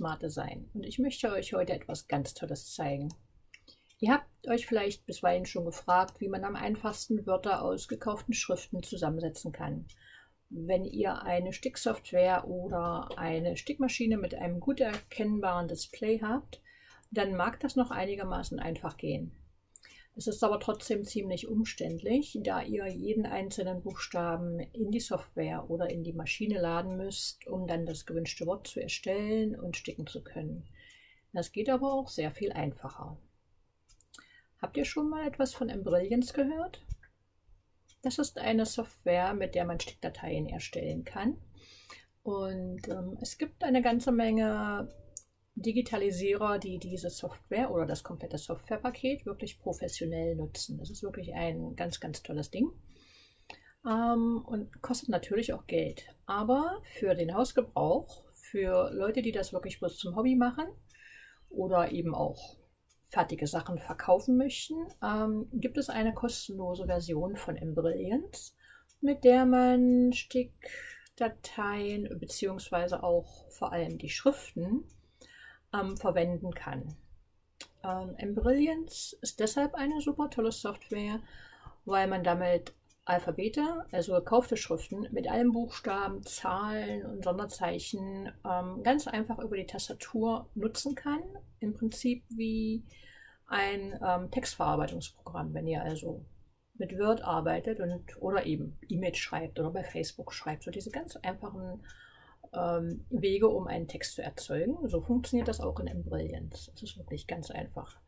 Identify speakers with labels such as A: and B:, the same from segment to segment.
A: Antje von Smart Design und ich möchte euch heute etwas ganz Tolles zeigen. Ihr habt euch vielleicht bisweilen schon gefragt, wie man am einfachsten Wörter aus gekauften Schriften zusammensetzen kann. Wenn ihr eine Sticksoftware oder eine Stickmaschine mit einem gut erkennbaren Display habt, dann mag das noch einigermaßen einfach gehen. Es ist aber trotzdem ziemlich umständlich, da ihr jeden einzelnen Buchstaben in die Software oder in die Maschine laden müsst, um dann das gewünschte Wort zu erstellen und sticken zu können. Das geht aber auch sehr viel einfacher. Habt ihr schon mal etwas von Embrilliance gehört? Das ist eine Software, mit der man Stickdateien erstellen kann. Und ähm, es gibt eine ganze Menge Digitalisierer, die diese Software oder das komplette Softwarepaket wirklich professionell nutzen. Das ist wirklich ein ganz, ganz tolles Ding. Ähm, und kostet natürlich auch Geld. Aber für den Hausgebrauch, für Leute, die das wirklich bloß zum Hobby machen oder eben auch fertige Sachen verkaufen möchten, ähm, gibt es eine kostenlose Version von Embrilliance, mit der man Stickdateien bzw. auch vor allem die Schriften ähm, verwenden kann. Ähm, ist deshalb eine super tolle Software, weil man damit Alphabete, also gekaufte Schriften mit allen Buchstaben, Zahlen und Sonderzeichen ähm, ganz einfach über die Tastatur nutzen kann. Im Prinzip wie ein ähm, Textverarbeitungsprogramm, wenn ihr also mit Word arbeitet und oder eben E-Mail schreibt oder bei Facebook schreibt. So diese ganz einfachen ähm, Wege, um einen Text zu erzeugen. So funktioniert das auch in Embrilliance. Das ist wirklich ganz einfach.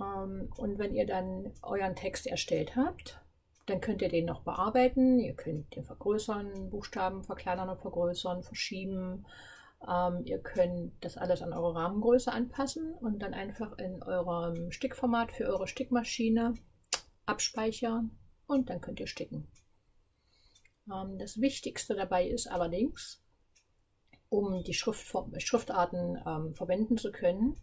A: Ähm, und wenn ihr dann euren Text erstellt habt, dann könnt ihr den noch bearbeiten. Ihr könnt den vergrößern, Buchstaben verkleinern und vergrößern, verschieben. Ähm, ihr könnt das alles an eure Rahmengröße anpassen und dann einfach in eurem Stickformat für eure Stickmaschine abspeichern und dann könnt ihr sticken. Ähm, das Wichtigste dabei ist allerdings, um die Schriftform, Schriftarten ähm, verwenden zu können,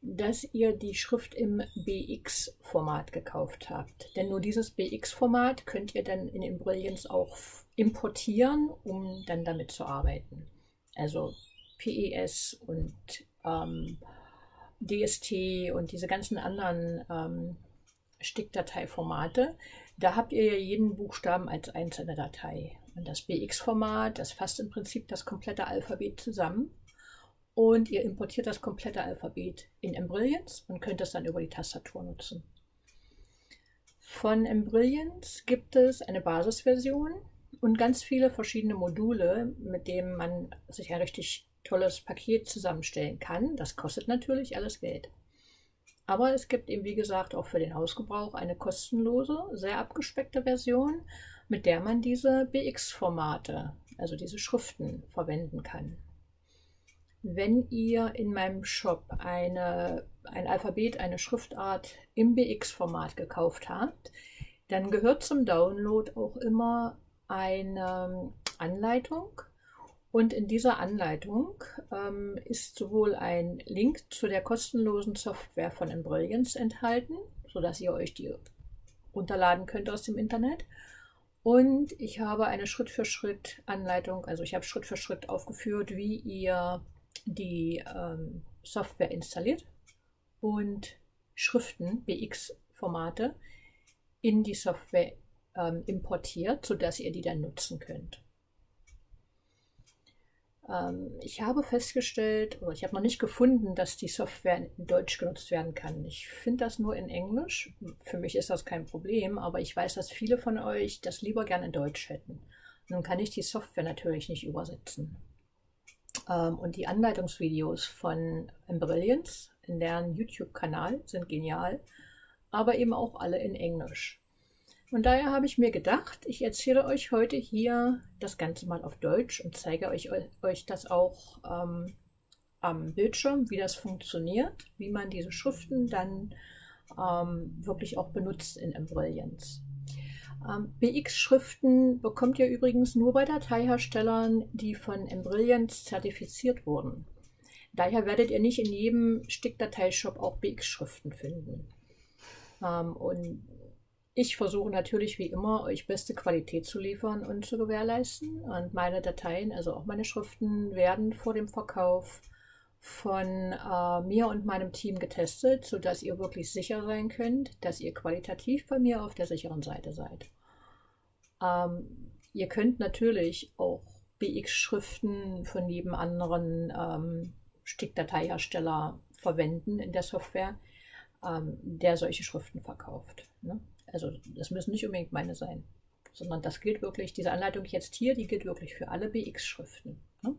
A: dass ihr die Schrift im BX-Format gekauft habt. Denn nur dieses BX-Format könnt ihr dann in Embrilliance auch importieren, um dann damit zu arbeiten. Also PES und ähm, DST und diese ganzen anderen ähm, Stickdateiformate, da habt ihr ja jeden Buchstaben als einzelne Datei. Und das BX-Format, das fasst im Prinzip das komplette Alphabet zusammen und ihr importiert das komplette Alphabet in Embrilliance und könnt es dann über die Tastatur nutzen. Von Embrilliance gibt es eine Basisversion und ganz viele verschiedene Module, mit denen man sich ein richtig tolles Paket zusammenstellen kann. Das kostet natürlich alles Geld. Aber es gibt eben, wie gesagt, auch für den Hausgebrauch eine kostenlose, sehr abgespeckte Version, mit der man diese BX-Formate, also diese Schriften, verwenden kann. Wenn ihr in meinem Shop eine, ein Alphabet, eine Schriftart im BX-Format gekauft habt, dann gehört zum Download auch immer eine Anleitung. Und in dieser Anleitung ähm, ist sowohl ein Link zu der kostenlosen Software von Embrilliance enthalten, sodass ihr euch die runterladen könnt aus dem Internet. Und ich habe eine Schritt-für-Schritt-Anleitung, also ich habe Schritt für Schritt aufgeführt, wie ihr die ähm, Software installiert und Schriften, BX-Formate, in die Software ähm, importiert, sodass ihr die dann nutzen könnt. Ähm, ich habe festgestellt, oder ich habe noch nicht gefunden, dass die Software in Deutsch genutzt werden kann. Ich finde das nur in Englisch. Für mich ist das kein Problem, aber ich weiß, dass viele von euch das lieber gerne in Deutsch hätten. Nun kann ich die Software natürlich nicht übersetzen. Ähm, und die Anleitungsvideos von Embrilliance in deren YouTube-Kanal sind genial, aber eben auch alle in Englisch. Und daher habe ich mir gedacht, ich erzähle euch heute hier das Ganze mal auf Deutsch und zeige euch, euch das auch ähm, am Bildschirm, wie das funktioniert, wie man diese Schriften dann ähm, wirklich auch benutzt in Embrilliance. Ähm, BX-Schriften bekommt ihr übrigens nur bei Dateiherstellern, die von Embrilliance zertifiziert wurden. Daher werdet ihr nicht in jedem Stickdateishop auch BX-Schriften finden. Ähm, und Ich versuche natürlich wie immer, euch beste Qualität zu liefern und zu gewährleisten. Und meine Dateien, also auch meine Schriften, werden vor dem Verkauf von äh, mir und meinem Team getestet, sodass ihr wirklich sicher sein könnt, dass ihr qualitativ bei mir auf der sicheren Seite seid. Ähm, ihr könnt natürlich auch BX-Schriften von jedem anderen ähm, Stickdateihersteller verwenden in der Software, ähm, der solche Schriften verkauft. Ne? Also das müssen nicht unbedingt meine sein, sondern das gilt wirklich, diese Anleitung jetzt hier, die gilt wirklich für alle BX-Schriften. Ne?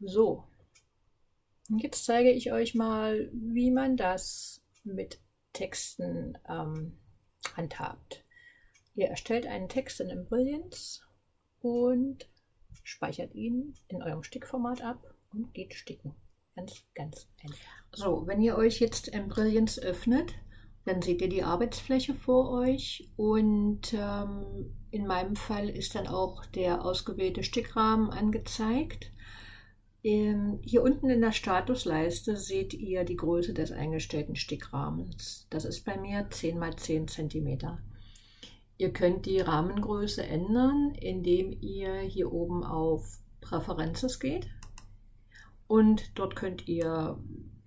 A: So, und jetzt zeige ich euch mal, wie man das mit Texten ähm, handhabt. Ihr erstellt einen Text in Brilliance und speichert ihn in eurem Stickformat ab und geht sticken. Ganz, ganz einfach. So, wenn ihr euch jetzt Brilliance öffnet, dann seht ihr die Arbeitsfläche vor euch und ähm, in meinem Fall ist dann auch der ausgewählte Stickrahmen angezeigt. Ähm, hier unten in der Statusleiste seht ihr die Größe des eingestellten Stickrahmens. Das ist bei mir 10 x 10 cm. Ihr könnt die Rahmengröße ändern, indem ihr hier oben auf Präferences geht und dort könnt ihr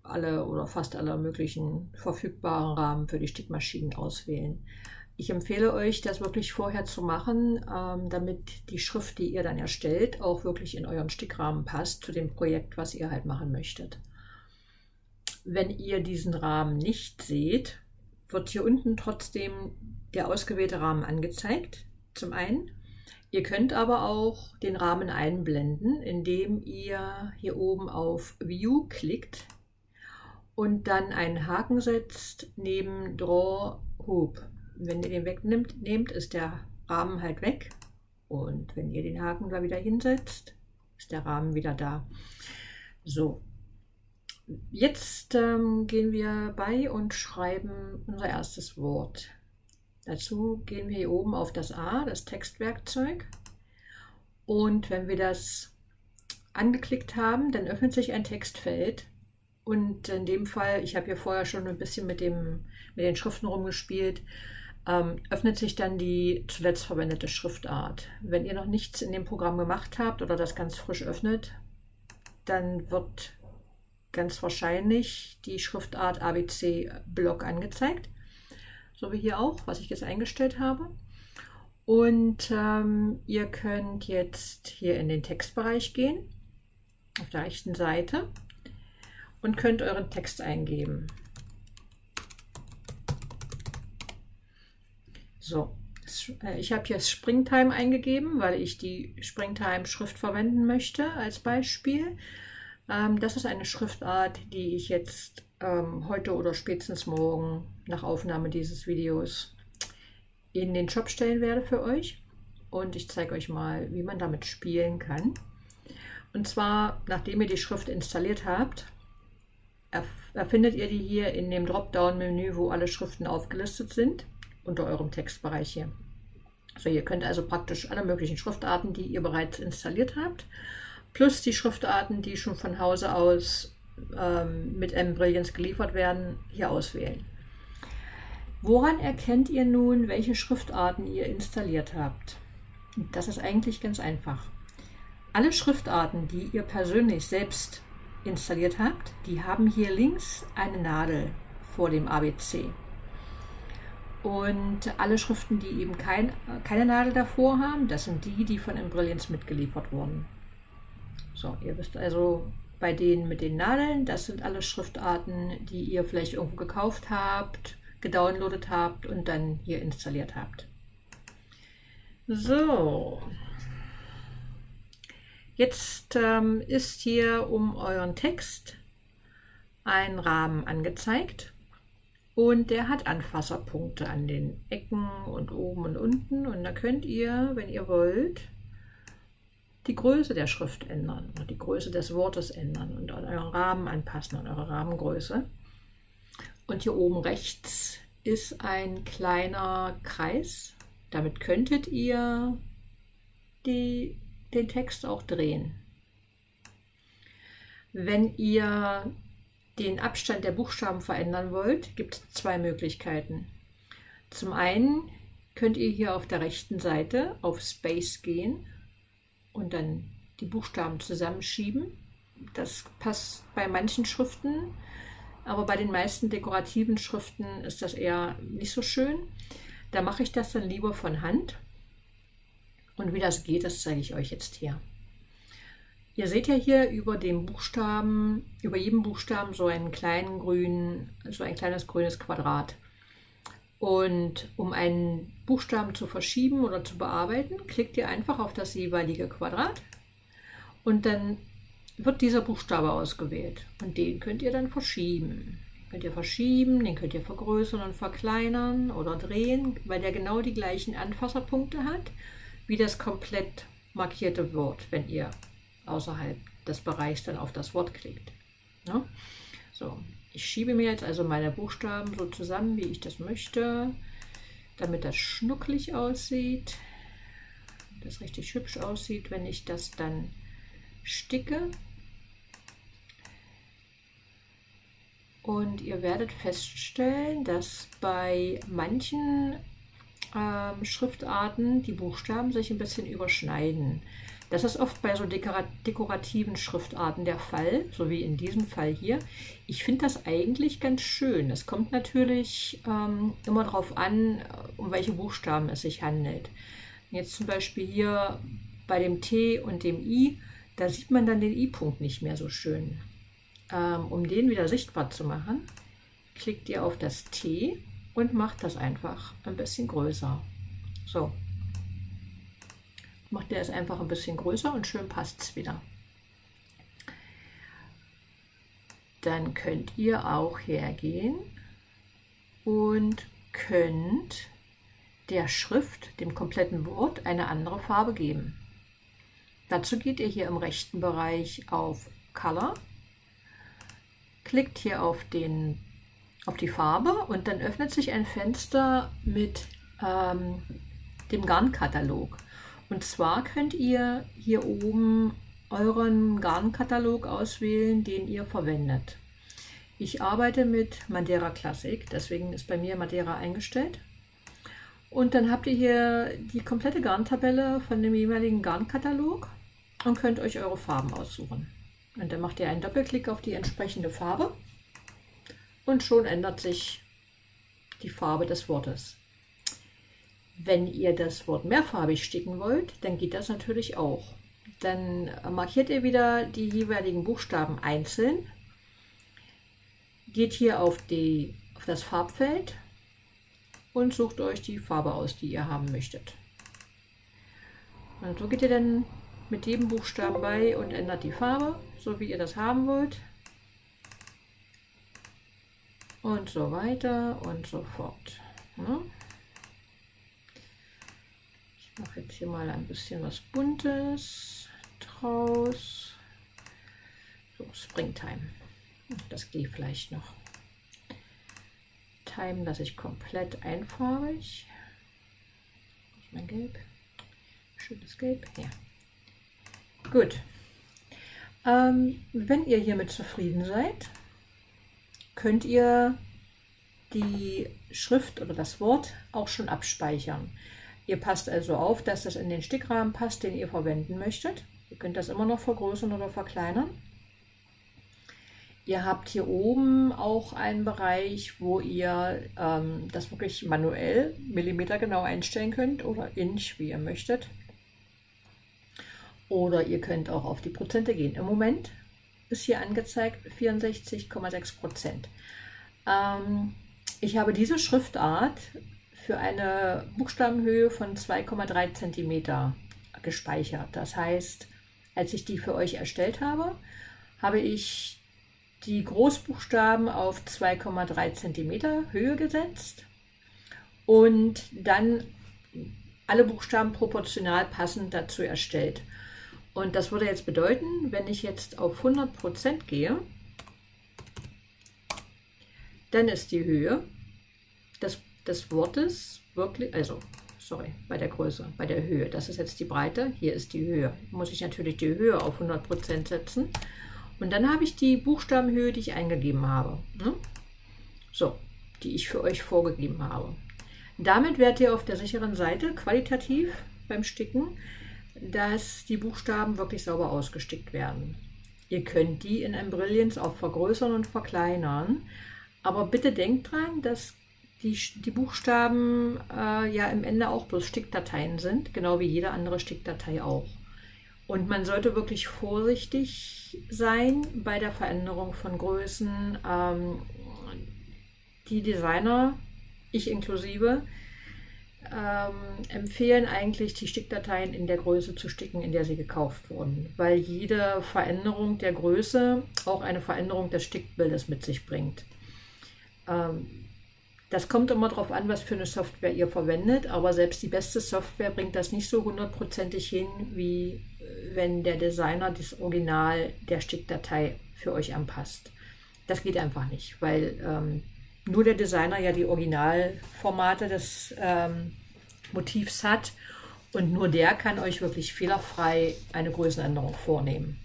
A: alle oder fast alle möglichen verfügbaren Rahmen für die Stickmaschinen auswählen. Ich empfehle euch, das wirklich vorher zu machen, ähm, damit die Schrift, die ihr dann erstellt, auch wirklich in euren Stickrahmen passt zu dem Projekt, was ihr halt machen möchtet. Wenn ihr diesen Rahmen nicht seht, wird hier unten trotzdem der ausgewählte Rahmen angezeigt, zum einen. Ihr könnt aber auch den Rahmen einblenden, indem ihr hier oben auf View klickt und dann einen Haken setzt neben Draw Hoop. Wenn ihr den wegnimmt, nehmt, ist der Rahmen halt weg. Und wenn ihr den Haken da wieder hinsetzt, ist der Rahmen wieder da. So, jetzt ähm, gehen wir bei und schreiben unser erstes Wort. Dazu gehen wir hier oben auf das A, das Textwerkzeug. Und wenn wir das angeklickt haben, dann öffnet sich ein Textfeld. Und in dem Fall, ich habe hier vorher schon ein bisschen mit, dem, mit den Schriften rumgespielt, ähm, öffnet sich dann die zuletzt verwendete Schriftart. Wenn ihr noch nichts in dem Programm gemacht habt oder das ganz frisch öffnet, dann wird ganz wahrscheinlich die Schriftart ABC Block angezeigt. So wie hier auch, was ich jetzt eingestellt habe. Und ähm, ihr könnt jetzt hier in den Textbereich gehen, auf der rechten Seite, und könnt euren Text eingeben. So, äh, ich habe jetzt Springtime eingegeben, weil ich die Springtime-Schrift verwenden möchte als Beispiel. Ähm, das ist eine Schriftart, die ich jetzt ähm, heute oder spätestens morgen nach Aufnahme dieses Videos in den Shop stellen werde für euch. Und ich zeige euch mal, wie man damit spielen kann. Und zwar, nachdem ihr die Schrift installiert habt, erfindet ihr die hier in dem Dropdown-Menü, wo alle Schriften aufgelistet sind unter eurem Textbereich hier. So, ihr könnt also praktisch alle möglichen Schriftarten, die ihr bereits installiert habt, plus die Schriftarten, die schon von Hause aus ähm, mit M-Brilliance geliefert werden, hier auswählen. Woran erkennt ihr nun, welche Schriftarten ihr installiert habt? Das ist eigentlich ganz einfach. Alle Schriftarten, die ihr persönlich selbst installiert habt, die haben hier links eine Nadel vor dem ABC. Und alle Schriften, die eben kein, keine Nadel davor haben, das sind die, die von Embrilliance mitgeliefert wurden. So, ihr wisst also, bei denen mit den Nadeln, das sind alle Schriftarten, die ihr vielleicht irgendwo gekauft habt, gedownloadet habt und dann hier installiert habt. So, jetzt ähm, ist hier um euren Text ein Rahmen angezeigt. Und der hat Anfasserpunkte an den Ecken und oben und unten. Und da könnt ihr, wenn ihr wollt, die Größe der Schrift ändern oder die Größe des Wortes ändern und an euren Rahmen anpassen, an eure Rahmengröße. Und hier oben rechts ist ein kleiner Kreis. Damit könntet ihr die, den Text auch drehen. Wenn ihr den Abstand der Buchstaben verändern wollt, gibt es zwei Möglichkeiten. Zum einen könnt ihr hier auf der rechten Seite auf Space gehen und dann die Buchstaben zusammenschieben. Das passt bei manchen Schriften, aber bei den meisten dekorativen Schriften ist das eher nicht so schön. Da mache ich das dann lieber von Hand. Und wie das geht, das zeige ich euch jetzt hier. Ihr seht ja hier über dem Buchstaben, über jedem Buchstaben so einen kleinen grünen, so ein kleines grünes Quadrat. Und um einen Buchstaben zu verschieben oder zu bearbeiten, klickt ihr einfach auf das jeweilige Quadrat und dann wird dieser Buchstabe ausgewählt. Und den könnt ihr dann verschieben. Den könnt ihr verschieben, den könnt ihr vergrößern und verkleinern oder drehen, weil der genau die gleichen Anfasserpunkte hat, wie das komplett markierte Wort, wenn ihr außerhalb des Bereichs dann auf das Wort klickt. Ne? So, ich schiebe mir jetzt also meine Buchstaben so zusammen, wie ich das möchte, damit das schnucklig aussieht, das richtig hübsch aussieht, wenn ich das dann sticke. Und ihr werdet feststellen, dass bei manchen ähm, Schriftarten die Buchstaben sich ein bisschen überschneiden. Das ist oft bei so dekorativen Schriftarten der Fall, so wie in diesem Fall hier. Ich finde das eigentlich ganz schön. Es kommt natürlich ähm, immer darauf an, um welche Buchstaben es sich handelt. Jetzt zum Beispiel hier bei dem T und dem I da sieht man dann den I-Punkt nicht mehr so schön. Ähm, um den wieder sichtbar zu machen, klickt ihr auf das T und macht das einfach ein bisschen größer. So. Macht ihr es einfach ein bisschen größer und schön passt es wieder. Dann könnt ihr auch hergehen und könnt der Schrift, dem kompletten Wort, eine andere Farbe geben. Dazu geht ihr hier im rechten Bereich auf Color, klickt hier auf, den, auf die Farbe und dann öffnet sich ein Fenster mit ähm, dem Garnkatalog. Und zwar könnt ihr hier oben euren Garnkatalog auswählen, den ihr verwendet. Ich arbeite mit Madeira Classic, deswegen ist bei mir Madeira eingestellt. Und dann habt ihr hier die komplette Garntabelle von dem jeweiligen Garnkatalog und könnt euch eure Farben aussuchen. Und dann macht ihr einen Doppelklick auf die entsprechende Farbe und schon ändert sich die Farbe des Wortes. Wenn ihr das Wort mehrfarbig sticken wollt, dann geht das natürlich auch. Dann markiert ihr wieder die jeweiligen Buchstaben einzeln, geht hier auf, die, auf das Farbfeld und sucht euch die Farbe aus, die ihr haben möchtet. Und so geht ihr dann mit jedem Buchstaben bei und ändert die Farbe, so wie ihr das haben wollt. Und so weiter und so fort. Ja. Ich mache jetzt hier mal ein bisschen was Buntes draus. So, Springtime. Das geht vielleicht noch. Time lasse ich komplett einfarbig. Mein Gelb. Schönes Gelb. Ja. Gut. Ähm, wenn ihr hiermit zufrieden seid, könnt ihr die Schrift oder das Wort auch schon abspeichern. Ihr passt also auf, dass das in den Stickrahmen passt, den ihr verwenden möchtet. Ihr könnt das immer noch vergrößern oder verkleinern. Ihr habt hier oben auch einen Bereich, wo ihr ähm, das wirklich manuell millimetergenau einstellen könnt oder Inch, wie ihr möchtet. Oder ihr könnt auch auf die Prozente gehen. Im Moment ist hier angezeigt 64,6 Prozent. Ähm, ich habe diese Schriftart für eine Buchstabenhöhe von 2,3 cm gespeichert. Das heißt, als ich die für euch erstellt habe, habe ich die Großbuchstaben auf 2,3 cm Höhe gesetzt und dann alle Buchstaben proportional passend dazu erstellt. Und das würde jetzt bedeuten, wenn ich jetzt auf 100% gehe, dann ist die Höhe des, des Wortes wirklich, also sorry, bei der Größe, bei der Höhe, das ist jetzt die Breite, hier ist die Höhe. Muss ich natürlich die Höhe auf 100% setzen. Und dann habe ich die Buchstabenhöhe, die ich eingegeben habe. Ne? So, die ich für euch vorgegeben habe. Damit werdet ihr auf der sicheren Seite qualitativ beim Sticken, dass die Buchstaben wirklich sauber ausgestickt werden. Ihr könnt die in Embrillions auch vergrößern und verkleinern, aber bitte denkt dran, dass die, die Buchstaben äh, ja im Ende auch bloß Stickdateien sind, genau wie jede andere Stickdatei auch. Und man sollte wirklich vorsichtig sein bei der Veränderung von Größen. Ähm, die Designer, ich inklusive, ähm, empfehlen eigentlich, die Stickdateien in der Größe zu sticken, in der sie gekauft wurden, weil jede Veränderung der Größe auch eine Veränderung des Stickbildes mit sich bringt. Ähm, das kommt immer darauf an, was für eine Software ihr verwendet, aber selbst die beste Software bringt das nicht so hundertprozentig hin, wie äh, wenn der Designer das Original der Stickdatei für euch anpasst. Das geht einfach nicht, weil ähm, nur der Designer ja die Originalformate des ähm, Motivs hat und nur der kann euch wirklich fehlerfrei eine Größenänderung vornehmen.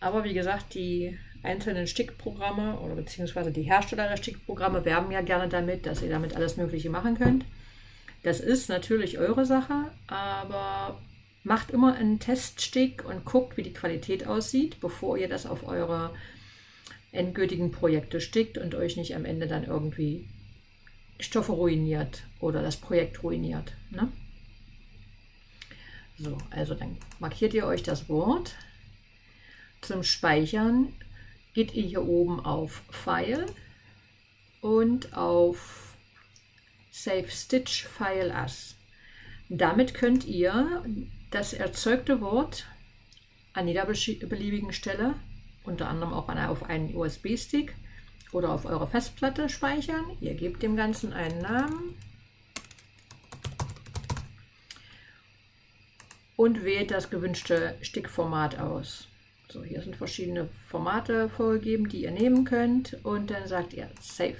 A: Aber wie gesagt, die einzelnen Stickprogramme oder beziehungsweise die Hersteller der Stickprogramme werben ja gerne damit, dass ihr damit alles Mögliche machen könnt. Das ist natürlich eure Sache, aber macht immer einen Teststick und guckt, wie die Qualität aussieht, bevor ihr das auf eure endgültigen Projekte stickt und euch nicht am Ende dann irgendwie Stoffe ruiniert oder das Projekt ruiniert. Ne? So, also dann markiert ihr euch das Wort. Zum Speichern geht ihr hier oben auf File und auf Save Stitch File As. Damit könnt ihr das erzeugte Wort an jeder beliebigen Stelle, unter anderem auch auf einen USB-Stick oder auf eure Festplatte speichern. Ihr gebt dem Ganzen einen Namen und wählt das gewünschte Stickformat aus. So, hier sind verschiedene Formate vorgegeben, die ihr nehmen könnt und dann sagt ihr Save.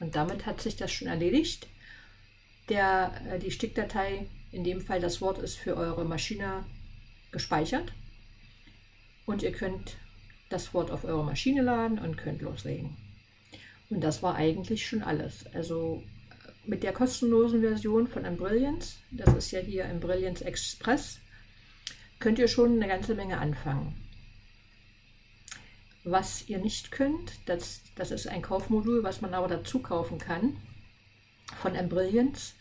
A: Und damit hat sich das schon erledigt. Der, äh, die Stickdatei, in dem Fall das Wort, ist für eure Maschine gespeichert. Und ihr könnt das Wort auf eure Maschine laden und könnt loslegen. Und das war eigentlich schon alles. Also äh, mit der kostenlosen Version von Embrilliance, das ist ja hier Embrilliance Express, könnt ihr schon eine ganze Menge anfangen. Was ihr nicht könnt, das, das ist ein Kaufmodul, was man aber dazu kaufen kann von Embrilliance,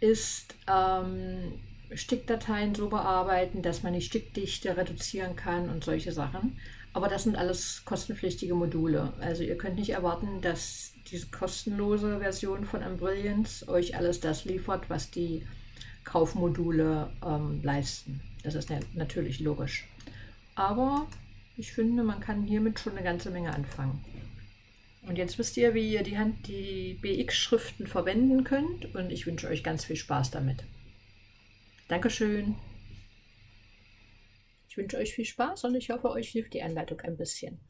A: ist ähm, Stickdateien so bearbeiten, dass man die Stickdichte reduzieren kann und solche Sachen. Aber das sind alles kostenpflichtige Module. Also ihr könnt nicht erwarten, dass diese kostenlose Version von Embrilliance euch alles das liefert, was die Kaufmodule ähm, leisten. Das ist natürlich logisch. Aber ich finde, man kann hiermit schon eine ganze Menge anfangen. Und jetzt wisst ihr, wie ihr die, die BX-Schriften verwenden könnt und ich wünsche euch ganz viel Spaß damit. Dankeschön. Ich wünsche euch viel Spaß und ich hoffe, euch hilft die Anleitung ein bisschen.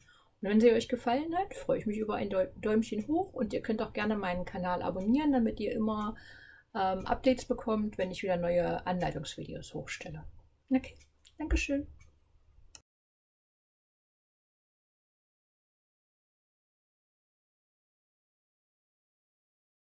A: Und wenn sie euch gefallen hat, freue ich mich über ein Däumchen hoch und ihr könnt auch gerne meinen Kanal abonnieren, damit ihr immer ähm, Updates bekommt, wenn ich wieder neue Anleitungsvideos hochstelle. Okay, Dankeschön.